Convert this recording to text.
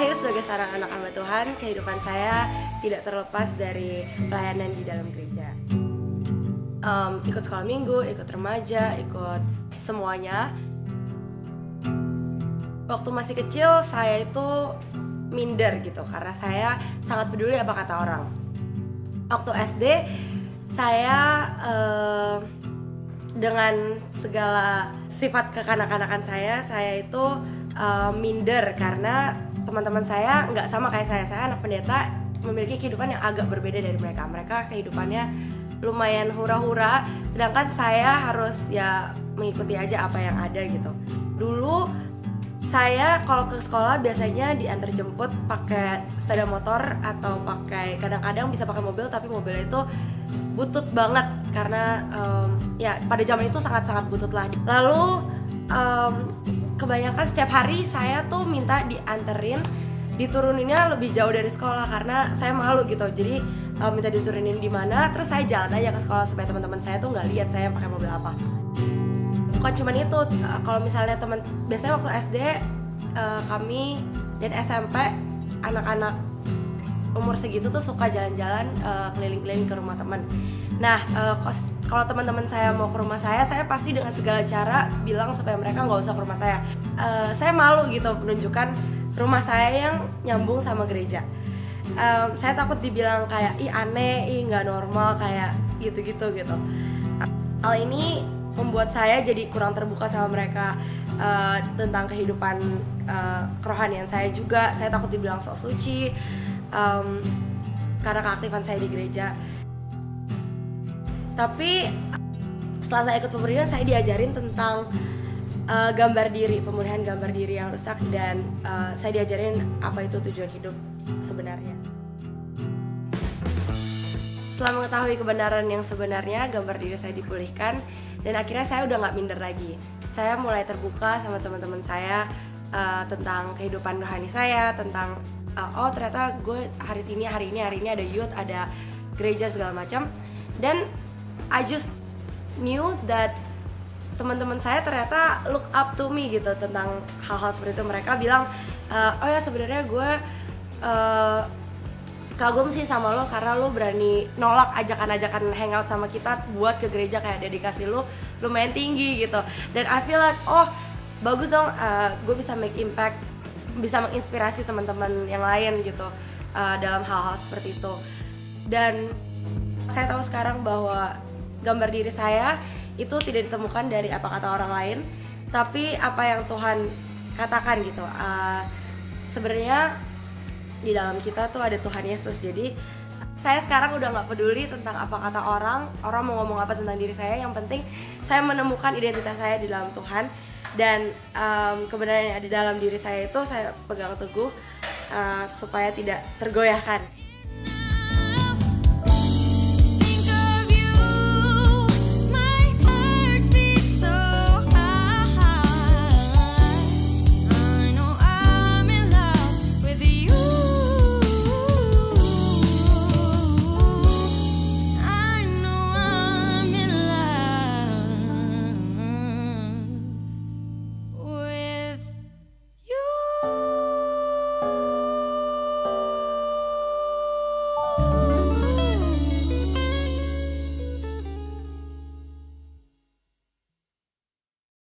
Terakhir sebagai seorang anak hamba Tuhan, kehidupan saya tidak terlepas dari pelayanan di dalam gereja. Um, ikut sekolah minggu, ikut remaja, ikut semuanya. Waktu masih kecil saya itu minder gitu karena saya sangat peduli apa kata orang. Waktu SD saya uh, dengan segala sifat kekanak-kanakan saya, saya itu uh, minder karena teman-teman saya nggak sama kayak saya. Saya anak pendeta memiliki kehidupan yang agak berbeda dari mereka. Mereka kehidupannya lumayan hura-hura, sedangkan saya harus ya mengikuti aja apa yang ada gitu. Dulu saya kalau ke sekolah biasanya diantar jemput pakai sepeda motor atau pakai kadang-kadang bisa pakai mobil tapi mobilnya itu butut banget karena um, ya pada zaman itu sangat-sangat butut lah lalu um, kebanyakan setiap hari saya tuh minta dianterin dituruninnya lebih jauh dari sekolah karena saya malu gitu jadi um, minta diturunin di mana terus saya jalan aja ke sekolah supaya teman-teman saya tuh nggak lihat saya pakai mobil apa bukan cuma itu uh, kalau misalnya teman biasanya waktu SD uh, kami dan SMP anak-anak umur segitu tuh suka jalan-jalan uh, keliling-keliling ke rumah teman. Nah, uh, kalau teman-teman saya mau ke rumah saya, saya pasti dengan segala cara bilang supaya mereka nggak usah ke rumah saya. Uh, saya malu gitu menunjukkan rumah saya yang nyambung sama gereja. Um, saya takut dibilang kayak ih aneh, ih nggak normal kayak gitu-gitu gitu. Hal ini membuat saya jadi kurang terbuka sama mereka uh, tentang kehidupan uh, kerohanian saya juga saya takut dibilang sok suci um, karena keaktifan saya di gereja tapi setelah saya ikut pemberian saya diajarin tentang uh, gambar diri pemulihan gambar diri yang rusak dan uh, saya diajarin apa itu tujuan hidup sebenarnya. Setelah mengetahui kebenaran yang sebenarnya gambar diri saya dipulihkan dan akhirnya saya udah nggak minder lagi. Saya mulai terbuka sama teman-teman saya uh, tentang kehidupan rohani saya tentang uh, oh ternyata gue hari ini hari ini hari ini ada youth ada gereja segala macam. Dan I just knew that teman-teman saya ternyata look up to me gitu tentang hal-hal seperti itu. Mereka bilang uh, oh ya sebenarnya gue uh, kagum sih sama lo karena lo berani nolak ajakan-ajakan hangout sama kita buat ke gereja kayak dedikasi lo lumayan tinggi gitu. Dan I feel like oh bagus dong uh, gue bisa make impact bisa menginspirasi teman-teman yang lain gitu uh, dalam hal-hal seperti itu. Dan saya tahu sekarang bahwa gambar diri saya itu tidak ditemukan dari apa kata orang lain tapi apa yang Tuhan katakan gitu. Uh, sebenarnya di dalam kita tuh ada Tuhan Yesus. Jadi saya sekarang udah nggak peduli tentang apa kata orang orang mau ngomong apa tentang diri saya. Yang penting saya menemukan identitas saya di dalam Tuhan. Dan um, kebenaran yang ada dalam diri saya itu saya pegang teguh uh, supaya tidak tergoyahkan